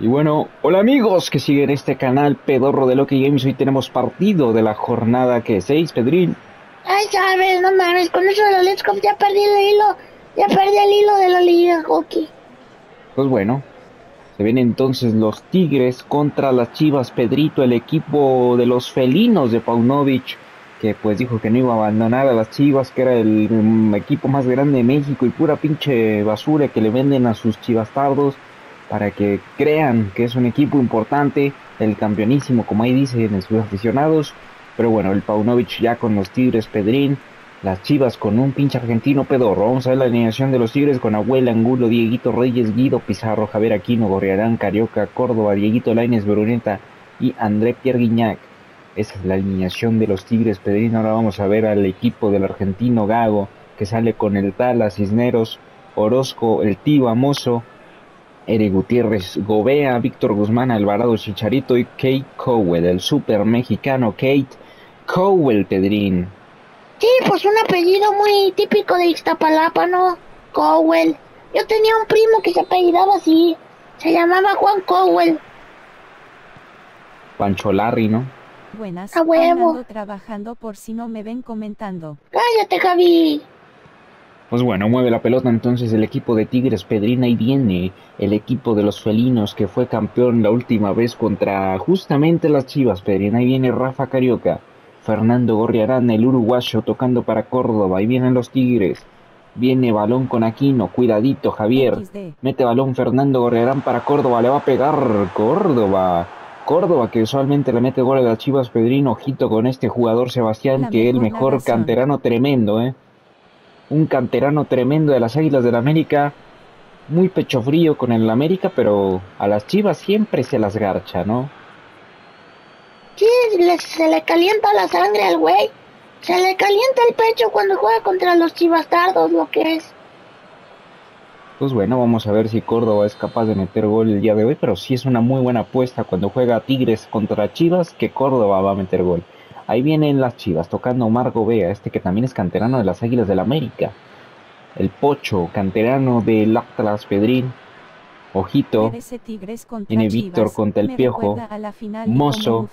Y bueno, hola amigos que siguen este canal pedorro de Loki Games. Hoy tenemos partido de la jornada que 6, Pedrín. Ay, sabes, no mames, con eso de la Let's Cup ya perdí el hilo, ya perdí el hilo de la liga hockey. Pues bueno, se ven entonces los Tigres contra las Chivas Pedrito, el equipo de los felinos de Paunovic, que pues dijo que no iba a abandonar a las Chivas, que era el mm, equipo más grande de México y pura pinche basura que le venden a sus chivastardos para que crean que es un equipo importante, el campeonísimo, como ahí dicen sus aficionados. Pero bueno, el Paunovic ya con los Tigres Pedrín, las Chivas con un pinche argentino pedorro. Vamos a ver la alineación de los Tigres con Abuela, Angulo, Dieguito Reyes, Guido Pizarro, Javier Aquino, Gorriarán, Carioca, Córdoba, Dieguito Laines, Bruneta y André Pierre Guignac. Esa es la alineación de los Tigres Pedrín. Ahora vamos a ver al equipo del argentino Gago, que sale con el Tala, Cisneros, Orozco, el Tío Amoso, Eric Gutiérrez, Gobea, Víctor Guzmán, Alvarado Chicharito y Kate Cowell, el super mexicano Kate Cowell, Pedrín. Sí, pues un apellido muy típico de Ixtapalapa, ¿no? Cowell. Yo tenía un primo que se apellidaba así. Se llamaba Juan Cowell. Pancho Larry, ¿no? Buenas, A huevo. ando trabajando por si no me ven comentando. Cállate, Javi. Pues bueno, mueve la pelota entonces el equipo de Tigres Pedrina y viene el equipo de los felinos que fue campeón la última vez contra justamente las Chivas Pedrina. Ahí viene Rafa Carioca, Fernando Gorriarán, el uruguayo tocando para Córdoba. Ahí vienen los Tigres. Viene balón con Aquino, cuidadito Javier. XD. Mete balón Fernando Gorriarán para Córdoba, le va a pegar Córdoba. Córdoba que usualmente le mete gol a las Chivas Pedrino, ojito con este jugador Sebastián La que es el mejor canterano tremendo, eh. Un canterano tremendo de las Águilas del América, muy pecho frío con el América, pero a las Chivas siempre se las garcha, ¿no? Sí, le- se le calienta la sangre al güey. Se le calienta el pecho cuando juega contra los chivastardos, lo que es. Pues bueno, vamos a ver si Córdoba es capaz de meter gol el día de hoy, pero sí es una muy buena apuesta cuando juega Tigres contra Chivas que Córdoba va a meter gol. Ahí vienen las Chivas tocando Omar Gobea, este que también es canterano de las Águilas del América. El Pocho, canterano del Atlas Pedrín. Ojito, Chivas. Víctor contra el Piojo. Mozo.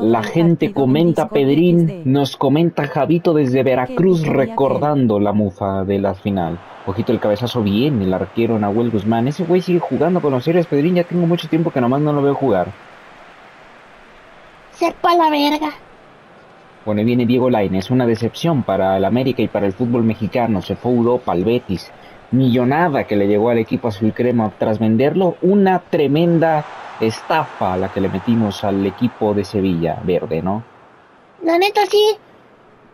la gente comenta Pedrín, nos comenta Javito desde Veracruz recordando la mufa de la final. Ojito el cabezazo bien, el arquero Nahuel Guzmán. Ese güey sigue jugando con los series Pedrín, ya tengo mucho tiempo que nomás no lo veo jugar. Sepa la verga. Bueno, y viene Diego Lainez, una decepción para el América y para el fútbol mexicano. Se fue a Europa, al Betis. Millonada que le llegó al equipo azul crema tras venderlo. Una tremenda estafa la que le metimos al equipo de Sevilla Verde, ¿no? La neta sí.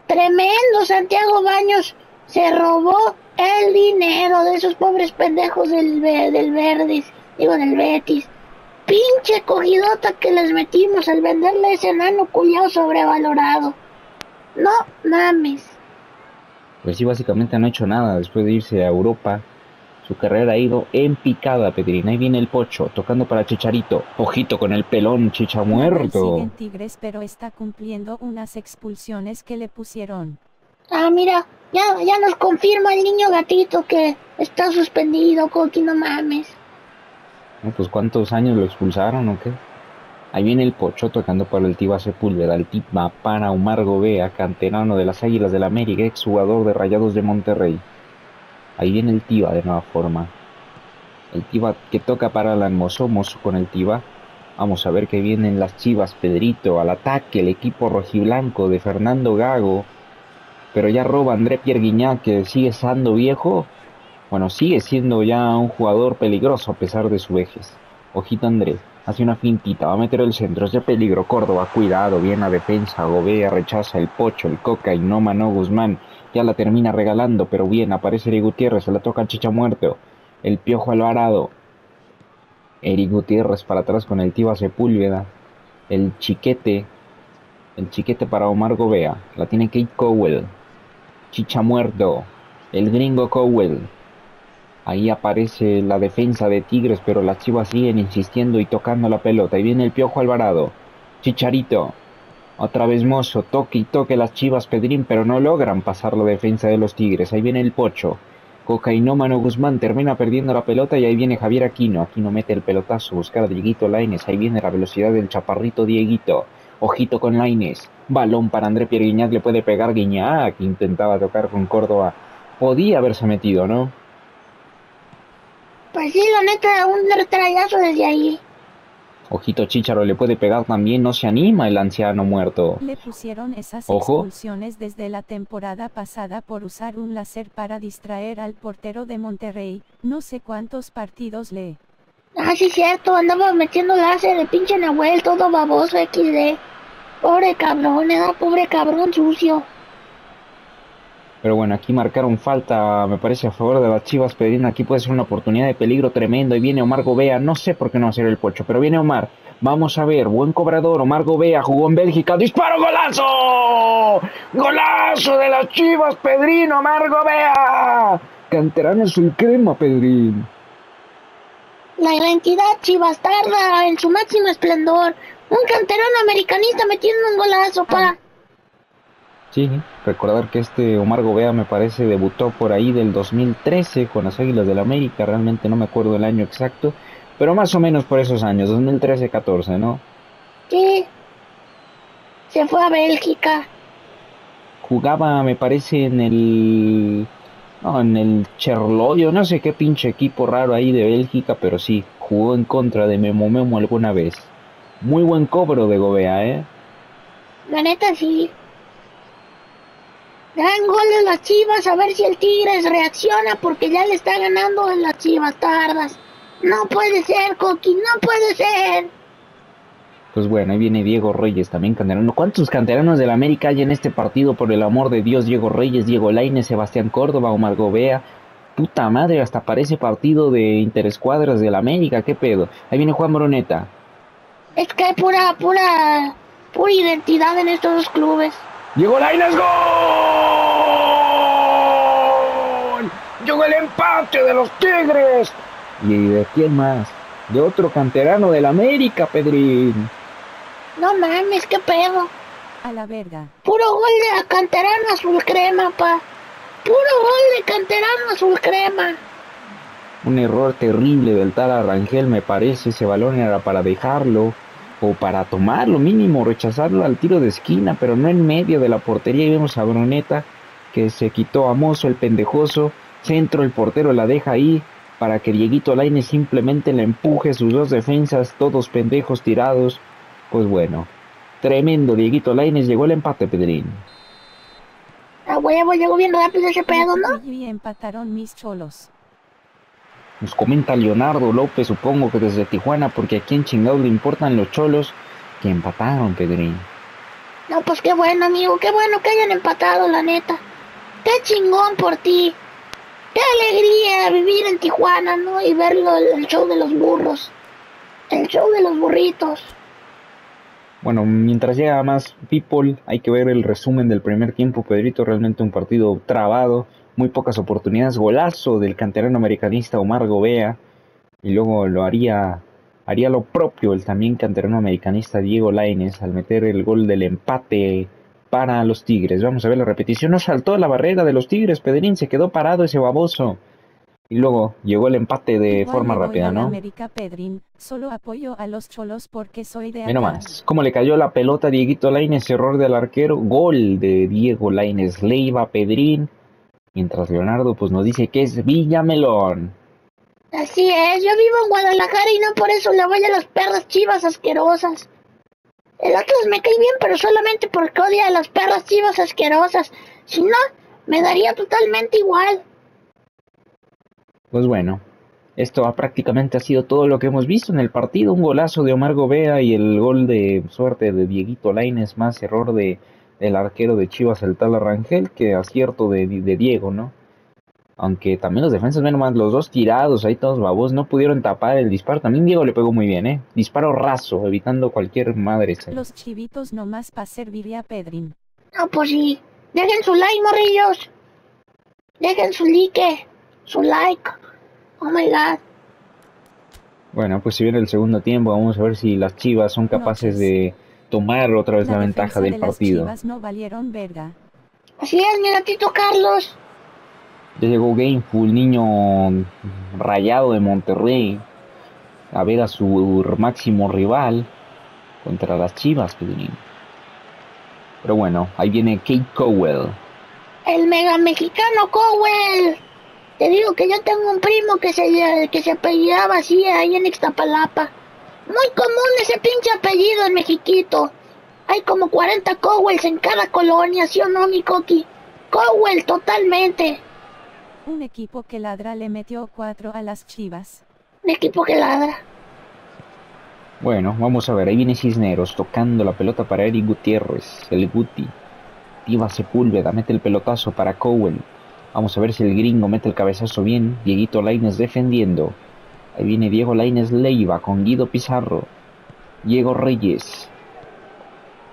Tremendo Santiago Baños. Se robó el dinero de esos pobres pendejos del, del Verdes. Digo, del Betis. Pinche cogidota que les metimos al venderle ese enano culiao sobrevalorado. No mames. Pues sí, básicamente no ha hecho nada después de irse a Europa. Su carrera ha ido en picada, Pedrín. Ahí viene el Pocho, tocando para Chicharito. Ojito con el pelón, Chicha Sigue muerto. en Tigres pero está cumpliendo unas expulsiones que le pusieron. Ah, mira, ya, ya nos confirma el niño gatito que está suspendido, Coqui, no mames. No, Pues cuántos años lo expulsaron o qué. Ahí viene el Pocho tocando para el Tiba Sepúlveda, el Tiba para Omar Gobea, canterano de las Águilas del América, exjugador de Rayados de Monterrey. Ahí viene el Tiba de nueva forma. El Tiba que toca para Alan Mozo, Mozo con el Tiba. Vamos a ver que vienen las Chivas, Pedrito, al ataque, el equipo rojiblanco de Fernando Gago. Pero ya roba André Pierre que sigue estando viejo. Bueno, sigue siendo ya un jugador peligroso a pesar de su vejez. Ojito Andrés, hace una fintita, va a meter el centro, es de peligro. Córdoba, cuidado, bien a defensa. Gobea rechaza el pocho, el coca y no Mano Guzmán. Ya la termina regalando, pero bien, aparece Eric Gutiérrez, se la toca Chicha Muerto. El Piojo Alvarado. Eric Gutiérrez para atrás con el Tiba Sepúlveda. El Chiquete. El Chiquete para Omar Gobea. La tiene Kate Cowell. Chicha Muerto. El gringo Cowell. Ahí aparece la defensa de Tigres, pero las Chivas siguen insistiendo y tocando la pelota. Ahí viene el Piojo Alvarado. Chicharito. Otra vez Mozo. Toque y toque las Chivas Pedrín, pero no logran pasar la defensa de los Tigres. Ahí viene el Pocho. Cocainómano Guzmán termina perdiendo la pelota y ahí viene Javier Aquino. Aquino mete el pelotazo, buscar a Dieguito Laines. Ahí viene la velocidad del chaparrito Dieguito. Ojito con Laines. Balón para André Pierre. Le puede pegar Guiñac. Intentaba tocar con Córdoba. Podía haberse metido, ¿no? Pues sí, la neta, un retrayazo desde ahí. Ojito Chicharo le puede pegar también, no se anima el anciano muerto. Le pusieron esas Ojo. expulsiones desde la temporada pasada por usar un láser para distraer al portero de Monterrey. No sé cuántos partidos le. Ah, sí, cierto, andaba metiendo láser de pinche Nahuel, todo baboso XD. Pobre cabrón, ¿eh? Pobre cabrón sucio. Pero bueno, aquí marcaron falta, me parece, a favor de las Chivas. Pedrín aquí puede ser una oportunidad de peligro tremendo. Y viene Omar Gobea, no sé por qué no hacer el pocho, pero viene Omar. Vamos a ver, buen cobrador, Omar Gobea jugó en Bélgica. ¡Disparo, golazo! ¡Golazo de las Chivas, Pedrín, Omar Gobea! Canterano azul crema, Pedrín. La identidad chivastarda en su máximo esplendor. Un canterano americanista metiendo un golazo, pa. Sí, recordar que este Omar Gobea me parece debutó por ahí del 2013 con las Águilas del América, realmente no me acuerdo el año exacto, pero más o menos por esos años, 2013-14, ¿no? Sí. Se fue a Bélgica. Jugaba, me parece, en el... No, en el Cherloyo, no sé qué pinche equipo raro ahí de Bélgica, pero sí, jugó en contra de Memo Memo alguna vez. Muy buen cobro de Gobea, ¿eh? La neta sí. Gran gol de las chivas, a ver si el Tigres reacciona porque ya le está ganando en las chivas tardas. No puede ser, Coqui, no puede ser. Pues bueno, ahí viene Diego Reyes, también canterano. ¿Cuántos canteranos del América hay en este partido? Por el amor de Dios, Diego Reyes, Diego Lainez, Sebastián Córdoba, Omar Gobea. Puta madre, hasta parece partido de interescuadras del América, ¿qué pedo? Ahí viene Juan Moroneta. Es que hay pura, pura, pura identidad en estos dos clubes. Llegó Lainez, gol. Llegó el empate de los Tigres. ¿Y de quién más? De otro canterano del América, Pedrín. No mames, qué pedo. A la verga. Puro gol de canterano azul crema, pa. Puro gol de canterano azul crema. Un error terrible del tal Arrangel, me parece. Ese balón era para dejarlo o para tomarlo mínimo, rechazarlo al tiro de esquina, pero no en medio de la portería. Y vemos a Bruneta que se quitó a Mozo, el pendejoso. Centro, el portero la deja ahí para que Dieguito Lainez simplemente le empuje sus dos defensas, todos pendejos tirados. Pues bueno, tremendo Dieguito Lainez, llegó el empate, Pedrín. A huevo, llegó bien rápido ese pedo, ¿no? Y empataron mis cholos. Nos comenta Leonardo López, supongo que desde Tijuana, porque aquí en chingados le importan los cholos que empataron, Pedrín. No, pues qué bueno, amigo, qué bueno que hayan empatado, la neta. Qué chingón por ti. Qué alegría vivir en Tijuana, ¿no? Y verlo el show de los burros. El show de los burritos. Bueno, mientras llega más people, hay que ver el resumen del primer tiempo, Pedrito. Realmente un partido trabado, muy pocas oportunidades. Golazo del canterano americanista Omar Gobea. Y luego lo haría, haría lo propio el también canterano americanista Diego Lainez al meter el gol del empate para los Tigres. Vamos a ver la repetición. No saltó la barrera de los Tigres, Pedrín. Se quedó parado ese baboso. Y luego llegó el empate de Igual forma rápida, ¿no? América Pedrin, solo apoyo a los cholos porque soy de nomás, cómo le cayó la pelota a Dieguito Lainez, error del arquero, gol de Diego Lainez, Leiva Pedrín, mientras Leonardo pues nos dice que es Villamelón. Así es, yo vivo en Guadalajara y no por eso le voy a las perras chivas asquerosas. El Atlas me cae bien, pero solamente porque odia a las perras chivas asquerosas. Si no, me daría totalmente igual. Pues bueno, esto ha prácticamente ha sido todo lo que hemos visto en el partido, un golazo de Omar Gobea y el gol de suerte de Dieguito Lainez, más error de del arquero de Chivas, el tal Rangel, que acierto de, de Diego, ¿no? Aunque también los defensas, ven nomás, los dos tirados, ahí todos babos, no pudieron tapar el disparo. También Diego le pegó muy bien, ¿eh? Disparo raso, evitando cualquier madre. Los chivitos nomás pa' servirle a Pedrin. No, pues sí. Dejen su like, morrillos. Dejen su like. Su like. Oh my god. Bueno, pues si viene el segundo tiempo, vamos a ver si las Chivas son capaces de tomar otra vez la, ventaja del de partido. chivas no valieron verga. Así es, mi gatito Carlos. Ya llegó Gameful, niño rayado de Monterrey, a ver a su máximo rival contra las Chivas, Pedrín. Pero bueno, ahí viene Kate Cowell. El mega mexicano Cowell. Te digo que yo tengo un primo que se, que se apellidaba así ahí en Ixtapalapa. Muy común ese pinche apellido en Mexiquito. Hay como 40 Cowells en cada colonia, ¿sí o no, mi coqui? Cowell, totalmente. Un equipo que ladra le metió cuatro a las chivas. Un equipo que ladra. Bueno, vamos a ver, ahí viene Cisneros tocando la pelota para Eric Gutiérrez, el Guti. Tiva Sepúlveda mete el pelotazo para Cowell. Vamos a ver si el gringo mete el cabezazo bien. Dieguito Laines defendiendo. Ahí viene Diego Laines Leiva con Guido Pizarro. Diego Reyes.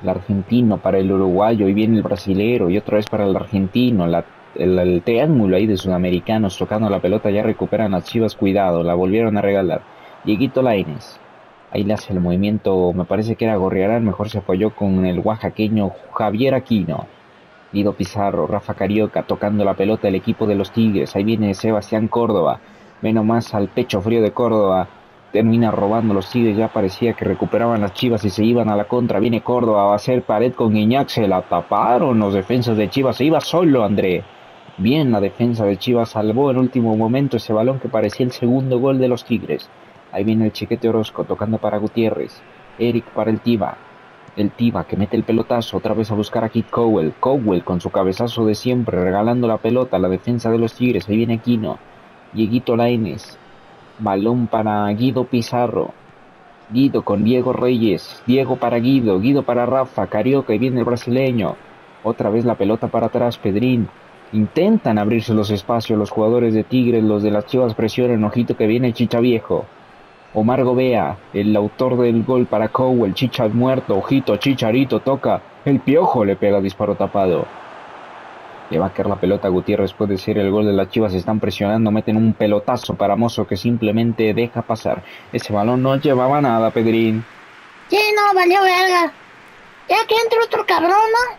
El argentino para el uruguayo. Y viene el brasilero. Y otra vez para el argentino. el, el, triángulo ahí de sudamericanos tocando la pelota. Ya recuperan las chivas. Cuidado. La volvieron a regalar. Dieguito Laines. Ahí le hace el movimiento. Me parece que era Gorriarán. Mejor se apoyó con el oaxaqueño Javier Aquino. Guido Pizarro, Rafa Carioca tocando la pelota del equipo de los Tigres. Ahí viene Sebastián Córdoba. Menos más al pecho frío de Córdoba. Termina robando los Tigres. Ya parecía que recuperaban las chivas y se iban a la contra. Viene Córdoba, va a hacer pared con Guiñac. Se la taparon los defensas de Chivas. Se iba solo André. Bien, la defensa de Chivas salvó en último momento ese balón que parecía el segundo gol de los Tigres. Ahí viene el chiquete Orozco tocando para Gutiérrez. Eric para el Tiba. El Tiba que mete el pelotazo otra vez a buscar a Kit Cowell. Cowell con su cabezazo de siempre regalando la pelota a la defensa de los Tigres. Ahí viene Quino. Dieguito Laines. Balón para Guido Pizarro. Guido con Diego Reyes. Diego para Guido. Guido para Rafa. Carioca y viene el brasileño. Otra vez la pelota para atrás. Pedrín. Intentan abrirse los espacios los jugadores de Tigres. Los de las Chivas presionan. Ojito que viene Chicha Viejo. Omar Gobea, el autor del gol para Cowell, Chicha muerto, ojito, Chicharito, toca, el piojo le pega disparo tapado. Le va a caer la pelota a Gutiérrez, puede ser el gol de las Chivas, están presionando, meten un pelotazo para Mozo que simplemente deja pasar. Ese balón no llevaba nada, Pedrín. Sí, no, valió verga. Ya que entre otro cabrón, ¿no?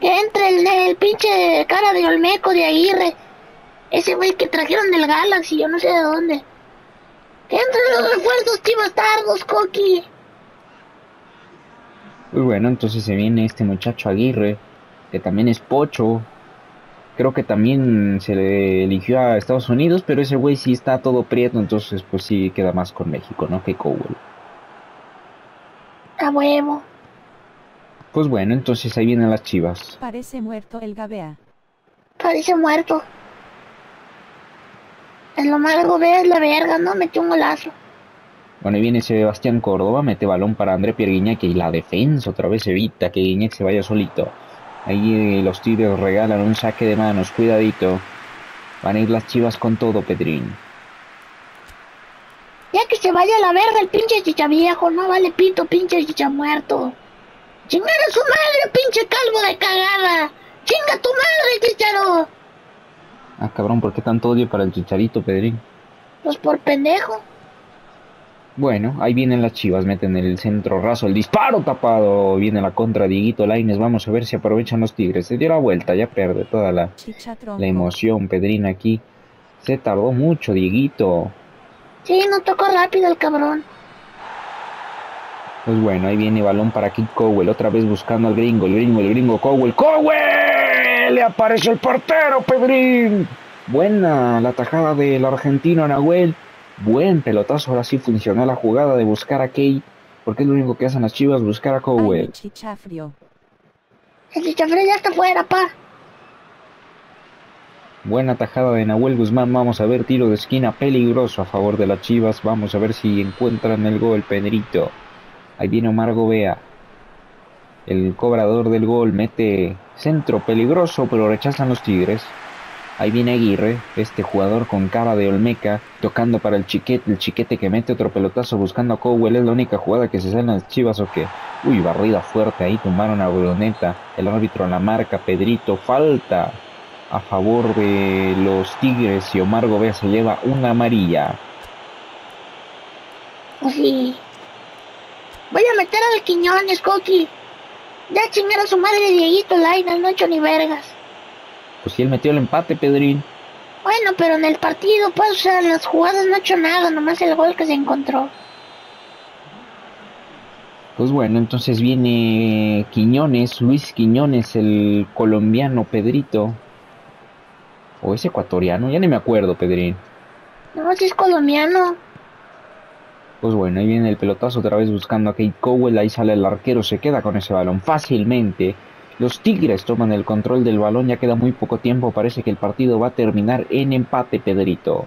Que entre el, el pinche cara de Olmeco de Aguirre. Ese güey que trajeron del Galaxy, yo no sé de dónde. ¡Entre los refuerzos, tardos, Coqui! Muy bueno, entonces se viene este muchacho Aguirre, que también es pocho. Creo que también se le eligió a Estados Unidos, pero ese güey sí está todo prieto, entonces pues sí queda más con México, ¿no? Que Cowell. A huevo. Pues bueno, entonces ahí vienen las chivas. Parece muerto el Gabea. Parece muerto. En lo malo ves la verga, ¿no? Metió un golazo. Bueno, ahí viene Sebastián Córdoba, mete balón para André Pierre Guignac y la defensa otra vez evita que Guiñac se vaya solito. Ahí los tigres regalan un saque de manos, cuidadito. Van a ir las chivas con todo, Pedrín. Ya que se vaya a la verga el pinche chicha viejo, no vale pito, pinche chicha muerto. ¡Chingar a su madre, pinche calvo de cagada! ¡Chinga tu madre, chicharo! Ah, cabrón, ¿por qué tanto odio para el chicharito, Pedrín? Pues por pendejo. Bueno, ahí vienen las chivas, meten el centro raso, el disparo tapado. Viene la contra Dieguito Laines. Vamos a ver si aprovechan los tigres. Se dio la vuelta, ya pierde toda la, la emoción, Pedrín, aquí. Se tardó mucho, Dieguito. Sí, no tocó rápido el cabrón. Pues bueno, ahí viene balón para Kid Cowell, otra vez buscando al gringo, el gringo, el gringo, Cowell, ¡Cowell! Le aparece el portero, Pedrín. Buena la tajada del argentino Nahuel. Buen pelotazo, ahora sí funcionó la jugada de buscar a Key, porque es lo único que hacen las chivas, buscar a Cowell. el chichafrio. El chichafrio ya está fuera, pa. Buena tajada de Nahuel Guzmán. Vamos a ver tiro de esquina peligroso a favor de las Chivas. Vamos a ver si encuentran el gol, Pedrito. Ahí viene Omar Gobea. El cobrador del gol mete centro peligroso, pero rechazan los Tigres. Ahí viene Aguirre, este jugador con cara de Olmeca, tocando para el chiquete, el chiquete que mete otro pelotazo buscando a Cowell. Es la única jugada que se sale en las chivas o que. Uy, barrida fuerte ahí, tumbaron a Bruneta. El árbitro la marca, Pedrito, falta a favor de los Tigres y Omar Gobea se lleva una amarilla. Sí. Voy a meter al Quiñones, Coqui. Ya chingar a su madre Dieguito Laina, no hecho ni vergas. Pues si él metió el empate, Pedrín. Bueno, pero en el partido, pues, o sea, en las jugadas no ha hecho nada, nomás el gol que se encontró. Pues bueno, entonces viene Quiñones, Luis Quiñones, el colombiano Pedrito. O es ecuatoriano, ya ni me acuerdo, Pedrín. No, si es colombiano. Pues bueno, ahí viene el pelotazo otra vez buscando a Kate Cowell, ahí sale el arquero, se queda con ese balón fácilmente. Los Tigres toman el control del balón, ya queda muy poco tiempo, parece que el partido va a terminar en empate, Pedrito.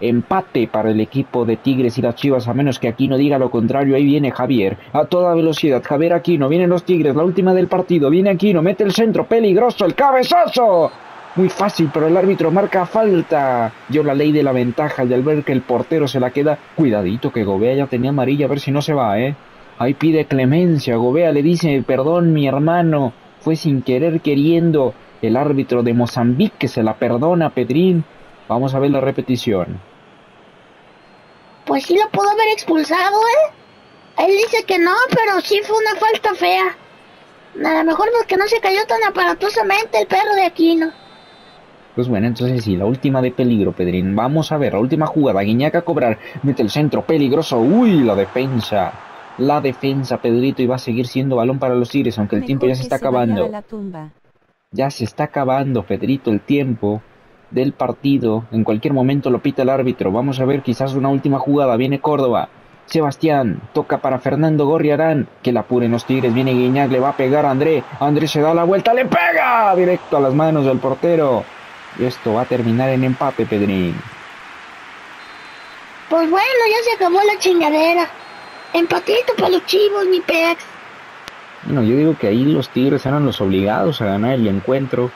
Empate para el equipo de Tigres y las Chivas, a menos que aquí no diga lo contrario. Ahí viene Javier, a toda velocidad. Javier Aquino, vienen los Tigres, la última del partido. Viene Aquino, mete el centro, peligroso, el cabezazo. Muy fácil, pero el árbitro marca falta. Dio la ley de la ventaja y al ver que el portero se la queda, cuidadito que Gobea ya tenía amarilla, a ver si no se va, ¿eh? Ahí pide clemencia. Gobea le dice, perdón, mi hermano, fue sin querer queriendo. El árbitro de Mozambique se la perdona, Pedrín. Vamos a ver la repetición. Pues sí lo pudo haber expulsado, ¿eh? Él dice que no, pero sí fue una falta fea. A lo mejor porque no se cayó tan aparatosamente el perro de Aquino. Pues bueno, entonces sí, la última de peligro, Pedrín. Vamos a ver, la última jugada. Guiñaca a cobrar. Mete el centro, peligroso. Uy, la defensa. La defensa, Pedrito, y va a seguir siendo balón para los Tigres, aunque el tiempo ya se está acabando. Ya se está acabando, Pedrito, el tiempo del partido. En cualquier momento lo pita el árbitro. Vamos a ver quizás una última jugada. Viene Córdoba. Sebastián toca para Fernando Gorriarán. Que la apuren los Tigres. Viene Guiñac, le va a pegar a André. André se da la vuelta, le pega directo a las manos del portero. Y esto va a terminar en empate, Pedrín. Pues bueno, ya se acabó la chingadera. Empatito para los chivos, mi pex. Bueno, yo digo que ahí los Tigres eran los obligados a ganar el encuentro.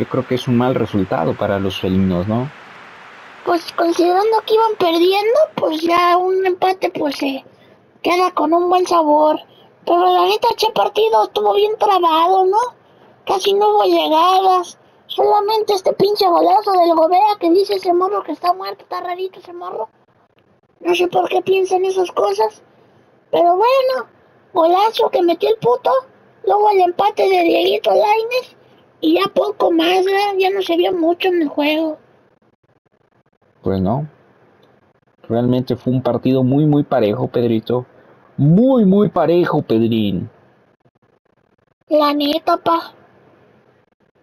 Yo creo que es un mal resultado para los felinos, ¿no? Pues considerando que iban perdiendo, pues ya un empate pues se queda con un buen sabor. Pero la neta, che partido estuvo bien trabado, ¿no? Casi no hubo llegadas. Solamente este pinche golazo del Gobea que dice ese morro que está muerto, está rarito ese morro. No sé por qué piensan esas cosas. Pero bueno, golazo que metió el puto. Luego el empate de Dieguito Laines. Y ya poco más, ya no se vio mucho en el juego. Pues no. Realmente fue un partido muy, muy parejo, Pedrito. Muy, muy parejo, Pedrín. La neta, pa.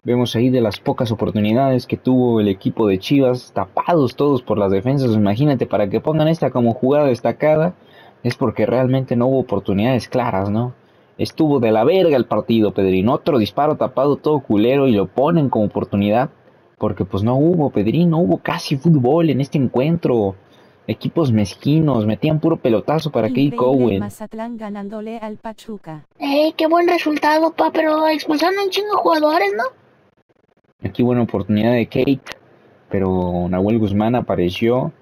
Vemos ahí de las pocas oportunidades que tuvo el equipo de Chivas, tapados todos por las defensas. Imagínate, para que pongan esta como jugada destacada, es porque realmente no hubo oportunidades claras, ¿no? Estuvo de la verga el partido, Pedrín. Otro disparo tapado todo culero y lo ponen como oportunidad. Porque pues no hubo, Pedrín, no hubo casi fútbol en este encuentro. Equipos mezquinos, metían puro pelotazo para Kate Cowen. Mazatlán ganándole al Pachuca. Eh, qué buen resultado, pa, pero expulsaron un chingo de jugadores, ¿no? Aquí buena oportunidad de Kate, pero Nahuel Guzmán apareció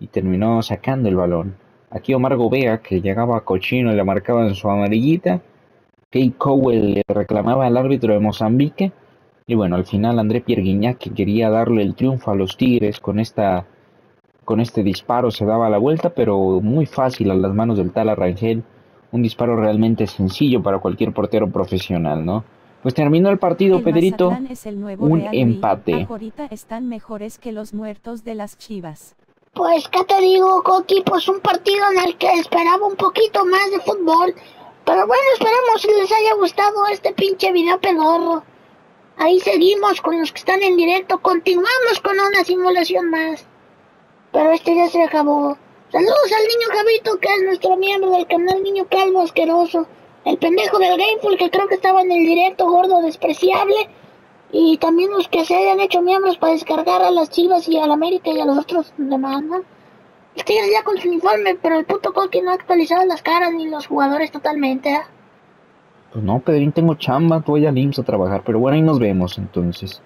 y terminó sacando el balón. Aquí Omar Gobea, que llegaba a cochino y le marcaba en su amarillita. Kate Cowell le reclamaba al árbitro de Mozambique. Y bueno, al final André Pierguiñac, que quería darle el triunfo a los Tigres con esta con este disparo se daba la vuelta, pero muy fácil a las manos del tal Arrangel. Un disparo realmente sencillo para cualquier portero profesional, ¿no? Pues terminó el partido, Pedrito. un empate. Ahorita están mejores que los muertos de las Chivas. Pues, ¿qué te digo, Coqui? Pues un partido en el que esperaba un poquito más de fútbol. Pero bueno, esperemos si les haya gustado este pinche video pedorro. Ahí seguimos con los que están en directo. Continuamos con una simulación más. Pero este ya se acabó. Saludos al niño Javito, que es nuestro miembro del canal Niño Calvo Asqueroso. El pendejo del Gameful, que creo que estaba en el directo gordo despreciable y también los que se hayan hecho miembros para descargar a las Chivas y a la América y a los otros demás, ¿no? Estoy ya con su uniforme, pero el puto Coqui no ha actualizado las caras ni los jugadores totalmente, ¿eh? Pues no, Pedrín, tengo chamba, voy a IMSS a trabajar, pero bueno, ahí nos vemos entonces.